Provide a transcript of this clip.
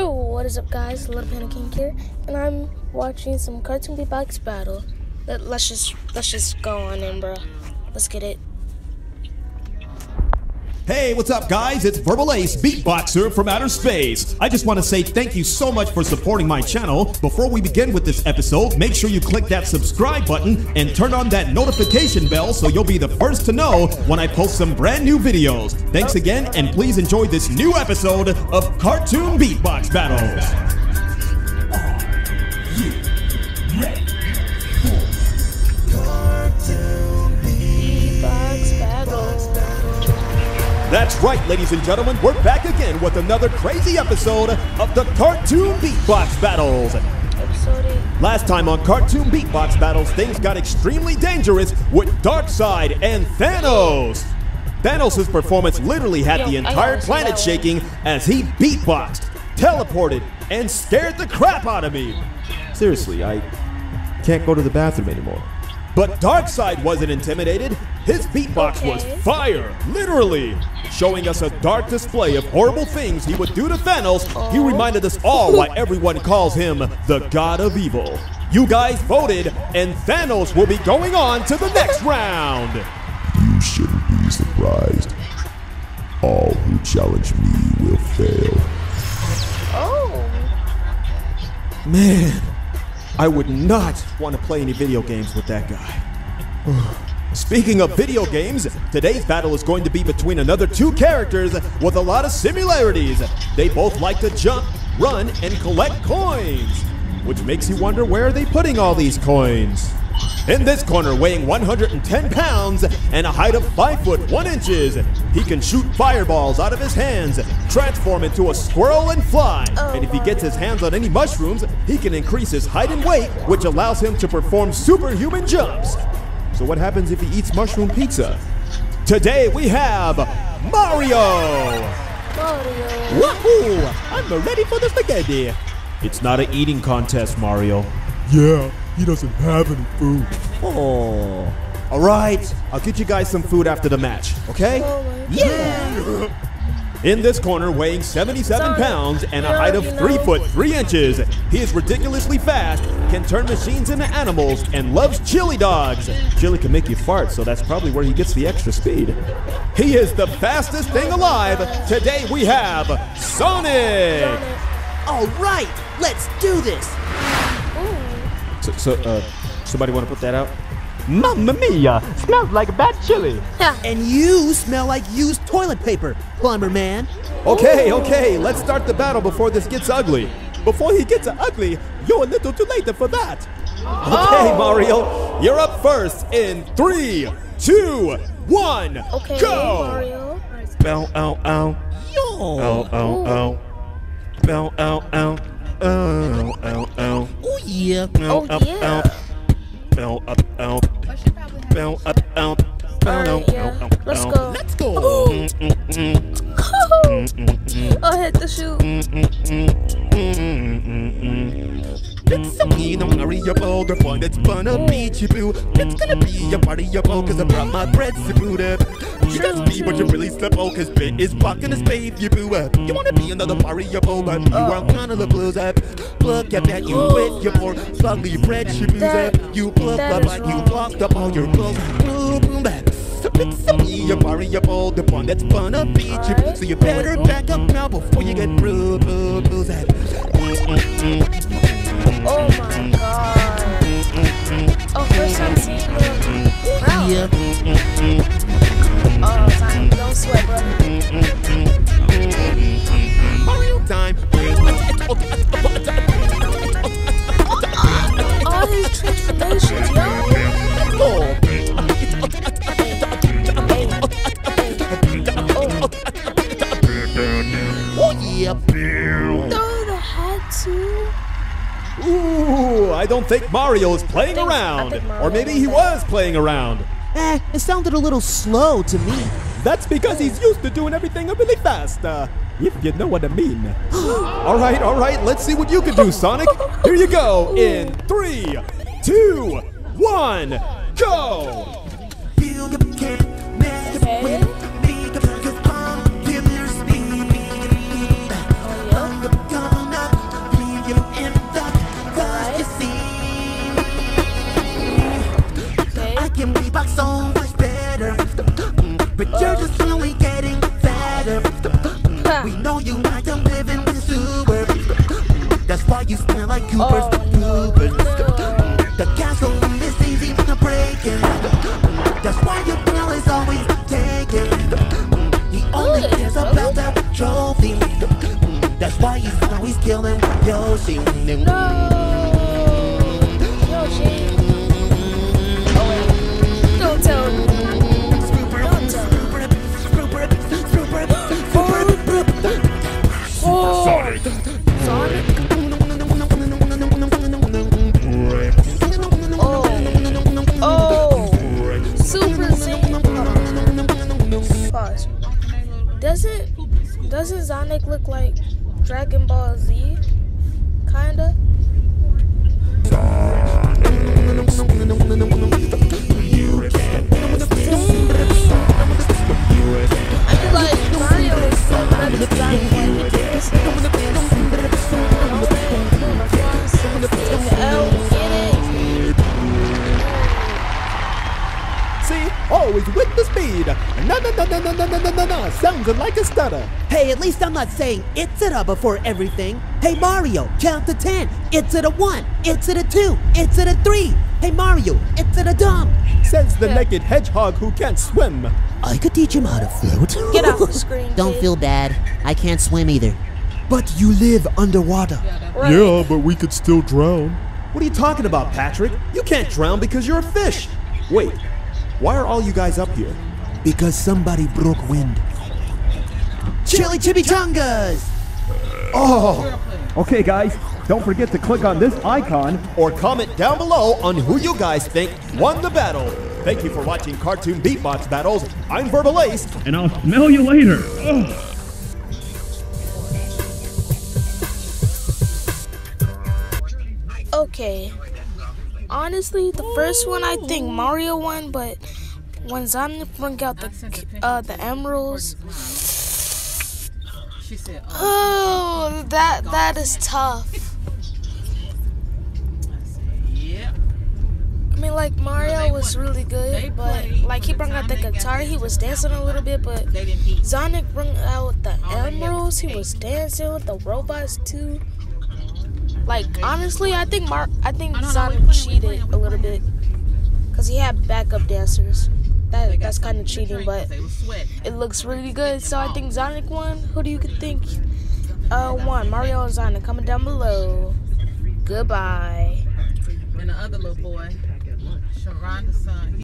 Yo, what is up guys? LilPanda King here, and I'm watching some Cartoon Beatbox battle. Let, let's just let's just go on in, bro. Let's get it. Hey, what's up, guys? It's Verbal Ace, beatboxer from outer space. I just want to say thank you so much for supporting my channel. Before we begin with this episode, make sure you click that subscribe button and turn on that notification bell so you'll be the first to know when I post some brand new videos. Thanks again, and please enjoy this new episode of Cartoon Beatbox Battles. That's right, ladies and gentlemen, we're back again with another crazy episode of the Cartoon Beatbox Battles. Episode. Last time on Cartoon Beatbox Battles, things got extremely dangerous with Darkseid and Thanos. Thanos' performance literally had the entire planet shaking as he beatboxed, teleported, and scared the crap out of me. Seriously, I can't go to the bathroom anymore. But Darkseid wasn't intimidated. His beatbox was fire, literally. Showing us a dark display of horrible things he would do to Thanos, he Oh. reminded us all why everyone calls him the God of Evil. You guys voted, and Thanos will be going on to the next round. You shouldn't be surprised. All who challenge me will fail. Oh, Man, I would not want to play any video games with that guy. Speaking of video games, today's battle is going to be between another two characters with a lot of similarities. They both like to jump, run, and collect coins, which makes you wonder where are they putting all these coins? In this corner, weighing 110 pounds and a height of 5 foot 1 inches, he can shoot fireballs out of his hands, transform into a squirrel, and fly. Oh, and if he gets his hands on any mushrooms, he can increase his height and weight, which allows him to perform superhuman jumps. So, what happens if he eats mushroom pizza? Today we have Mario! Mario. Wahoo! I'm ready for the spaghetti. It's not an eating contest, Mario. Yeah, he doesn't have any food. Oh. All right, I'll get you guys some food after the match, okay? Yeah! In this corner, weighing 77 pounds and a height of 3 foot 3 inches, he is ridiculously fast, can turn machines into animals, and loves chili dogs. Chili can make you fart, so that's probably where he gets the extra speed. He is the fastest thing alive. Today we have Sonic! All right, let's do this. Ooh. So, so uh, somebody want to put that out? Mamma mia! Smells like bad chili. And you smell like used toilet paper, plumber man. Okay, okay, let's start the battle before this gets ugly. Before he gets ugly, you're a little too late for that. Okay, Mario, you're up first in three, two, one, Okay, go! Mario. Bow, ow, ow. Ow, ow, ow. Bow, ow, ow. Ow, ow, ow. Oh yeah. Oh yeah. Bow, oh, up, out. Bow, up, out. Bow, Alright, ow, yeah. ow, ow, Let's go. Let's go. Mm, mm, mm. Oh. I hit the shoot. So mean, I'm Mario the one that's gonna beat you, boo. It's gonna be a party, you ball, cause I brought my bread to boot up. You got me, but you really slip, oh, cause bit is blocking the space, you boo up. You wanna be another party, Mario Ball, but you are kind of the blues up. Look at that, you with your poor, slowly bread, you booze up. You pluck up, but you blocked up all your clothes. Boom, boom, back. It's a me, a Mario Ball, the one that's gonna beat you. So you better back up now before you get bruised, bruised up. Oh my god. Oh, first oh, time seeing wow. Yeah. Oh, Sonic, don't sweat. Mario time. All these transformations, don't think Mario is playing around. Or maybe he was playing around. Eh, it sounded a little slow to me. That's because he's used to doing everything really fast. Uh, if you know what I mean. all right, all right, let's see what you can do, Sonic. Here you go in three, two, one, go! Okay. But you're just only getting better. We know you like to live in the sewer. That's why you smell like Koopa's oh, Koopa. Koopa's. The castle is easy to break in. That's why your bill is always taken. He only cares about that trophy. That's why he's always killing Yoshi. No. Doesn't doesn't Sonic look like Dragon Ball Z? Kinda. Always with the speed. Na na na na na na na na na na. Sounds like a stutter. Hey, at least I'm not saying it's it a before everything. Hey Mario, count to ten. It's it a one. It's it a two. It's it a three. Hey Mario, it's it a dumb. Says the Yeah. naked hedgehog who can't swim. I could teach him how to float. Get off the screen. Don't kid. feel bad. I can't swim either. But you live underwater. Right. Yeah, but we could still drown. What are you talking about, Patrick? You can't drown because you're a fish. Wait, why are all you guys up here? Because somebody broke wind. Chili chimichangas! Oh! Okay, guys, don't forget to click on this icon or comment down below on who you guys think won the battle. Thank you for watching Cartoon Beatbox Battles. I'm Verbal Ace. And I'll smell you later. Okay. Honestly, the first one I think Mario won, but when Sonic brought out the uh, the emeralds, She said, oh, oh, that that is tough. I mean, like Mario was really good, but like he brought out the guitar, he was dancing a little bit, but. Sonic brought out the emeralds, he was dancing with the robots too. Like honestly, I think Mark, I think I don't know, Sonic we playing, cheated a little bit because he had backup dancers. That that's kind of cheating, but 'cause they was sweating. it looks really good. So I think Sonic won. Who do you think uh won? Mario or Sonic? Comment down below. Goodbye. And the other little boy, Sharonda's son,